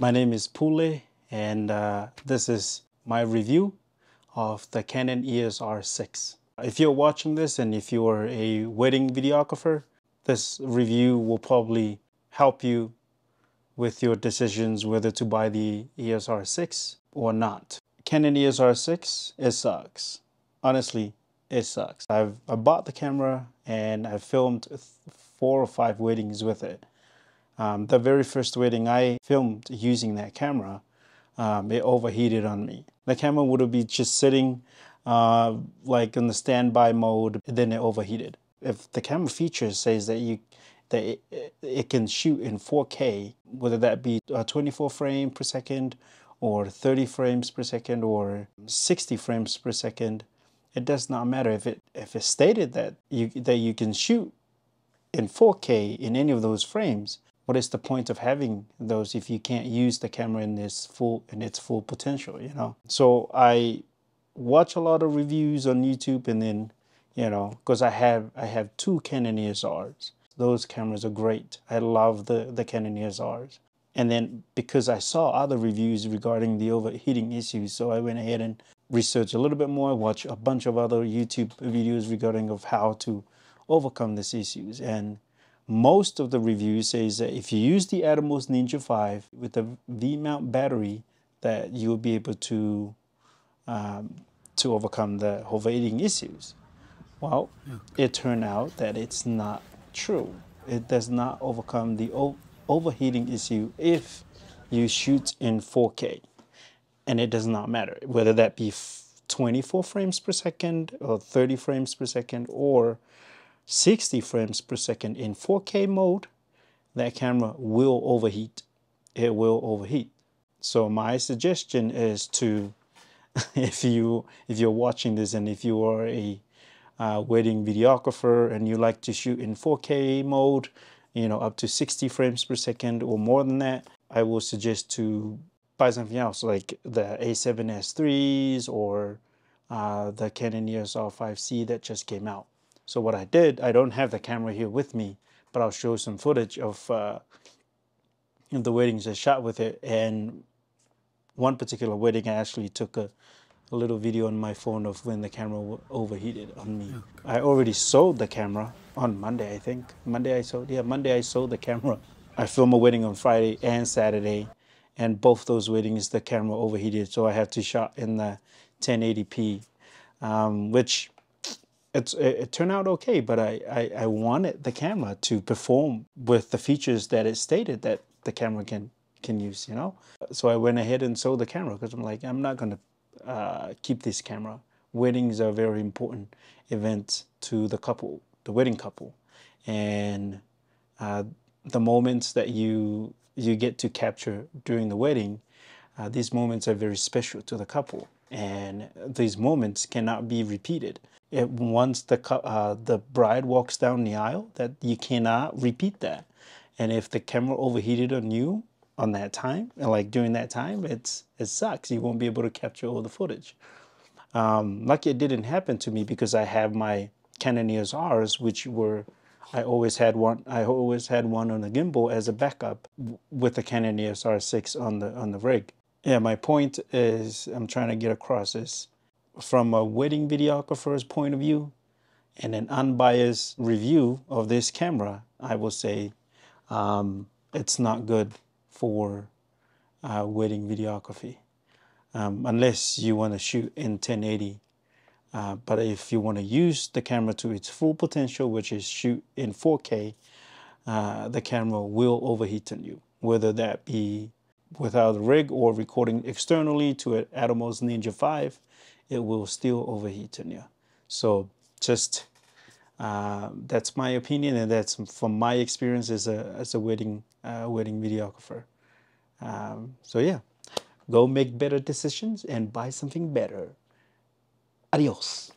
My name is Pule, and uh, this is my review of the Canon EOS R6. If you're watching this and if you're a wedding videographer, this review will probably help you with your decisions whether to buy the EOS R6 or not. Canon EOS R6, it sucks. Honestly, it sucks. I've I bought the camera and I filmed four or five weddings with it. Um, the very first wedding I filmed using that camera, um, it overheated on me. The camera would be just sitting uh, like in the standby mode, then it overheated. If the camera feature says that you that it, it can shoot in 4K, whether that be 24 frame per second or 30 frames per second or 60 frames per second, it does not matter if it if it's stated that you that you can shoot in 4K in any of those frames. What is the point of having those if you can't use the camera in its full in its full potential? You know. So I watch a lot of reviews on YouTube and then you know because I have I have two Canon EOS Rs. Those cameras are great. I love the the Canon EOS Rs. And then because I saw other reviews regarding the overheating issues, so I went ahead and researched a little bit more, watched a bunch of other YouTube videos regarding of how to overcome these issues. And most of the reviews says that if you use the Atomos Ninja 5 with a V-mount battery, that you will be able to um, to overcome the overheating issues. Well, it turned out that it's not true. It does not overcome the overheating issue if you shoot in 4K. And it does not matter whether that be 24 frames per second or 30 frames per second or 60 frames per second in 4K mode, that camera will overheat. It will overheat. So my suggestion is to, if you if you're watching this and if you are a uh, wedding videographer and you like to shoot in 4K mode, you know, up to 60 frames per second or more than that, I will suggest to buy something else like the A7S3s or uh, the Canon EOS R5C that just came out. So what I did, I don't have the camera here with me, but I'll show some footage of, uh, of the weddings I shot with it. And one particular wedding, I actually took a, a little video on my phone of when the camera overheated on me. Okay. I already sold the camera on Monday, I think. Monday I sold, yeah, Monday I sold the camera. I filmed a wedding on Friday and Saturday, and both those weddings the camera overheated, so I had to shot in the 1080p, um, which it, it, turned out okay, but I, I, I wanted the camera to perform with the features that it stated that the camera can can use, you know. So I went ahead and sold the camera because I'm like, I'm not gonna uh, keep this camera. Weddings are very important event to the couple, the wedding couple, and uh, the moments that you you get to capture during the wedding, uh, these moments are very special to the couple, and these moments cannot be repeated. It, once the uh, the bride walks down the aisle, that you cannot repeat that, and if the camera overheated on you, on that time and like during that time it's it sucks. You won't be able to capture all the footage. Um, lucky it didn't happen to me because I have my Canon EOS Rs which were I always had one I always had one on the gimbal as a backup with the Canon EOS R6 on the on the rig yeah my point is I'm trying to get across is from a wedding videographer's point of view and an unbiased review of this camera I will say um, it's not good for uh, wedding videography, um, unless you want to shoot in 1080. Uh, but if you want to use the camera to its full potential, which is shoot in 4K, uh, the camera will overheat on you, whether that be without a rig or recording externally to an Atomos Ninja 5, it will still overheat in you. So just uh, that's my opinion, and that's from my experience as a as a wedding uh, wedding videographer. Um, so yeah, go make better decisions and buy something better. Adios.